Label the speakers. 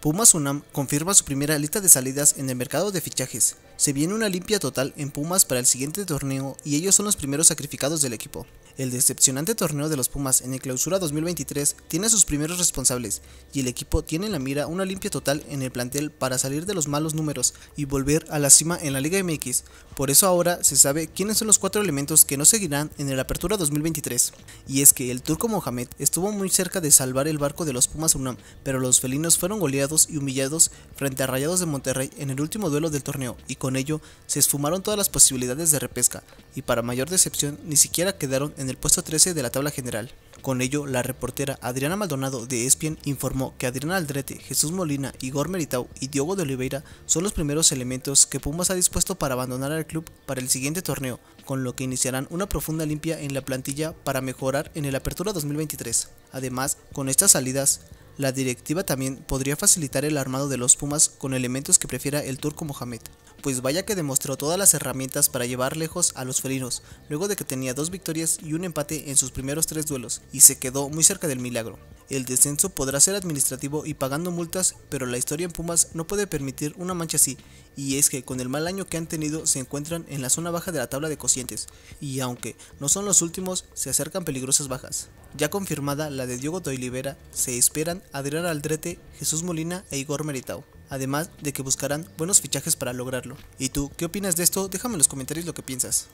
Speaker 1: Pumas UNAM confirma su primera lista de salidas en el mercado de fichajes. Se viene una limpia total en Pumas para el siguiente torneo y ellos son los primeros sacrificados del equipo. El decepcionante torneo de los Pumas en el clausura 2023 tiene a sus primeros responsables y el equipo tiene en la mira una limpia total en el plantel para salir de los malos números y volver a la cima en la Liga MX. Por eso ahora se sabe quiénes son los cuatro elementos que no seguirán en el Apertura 2023. Y es que el turco Mohamed estuvo muy cerca de salvar el barco de los Pumas UNAM, pero los felinos fueron goleados y humillados frente a Rayados de Monterrey en el último duelo del torneo y con ello se esfumaron todas las posibilidades de repesca y para mayor decepción ni siquiera quedaron en el puesto 13 de la tabla general. Con ello, la reportera Adriana Maldonado de ESPN informó que Adriana Aldrete, Jesús Molina, Igor Meritau y Diogo de Oliveira son los primeros elementos que Pumas ha dispuesto para abandonar al club para el siguiente torneo, con lo que iniciarán una profunda limpia en la plantilla para mejorar en el Apertura 2023. Además, con estas salidas, la directiva también podría facilitar el armado de los Pumas con elementos que prefiera el turco Mohamed, pues vaya que demostró todas las herramientas para llevar lejos a los felinos, luego de que tenía dos victorias y un empate en sus primeros tres duelos, y se quedó muy cerca del milagro. El descenso podrá ser administrativo y pagando multas, pero la historia en Pumas no puede permitir una mancha así, y es que con el mal año que han tenido se encuentran en la zona baja de la tabla de cocientes, y aunque no son los últimos, se acercan peligrosas bajas. Ya confirmada la de Diogo de Olivera, se esperan Adrián Aldrete, Jesús Molina e Igor Meritao, además de que buscarán buenos fichajes para lograrlo. ¿Y tú qué opinas de esto? Déjame en los comentarios lo que piensas.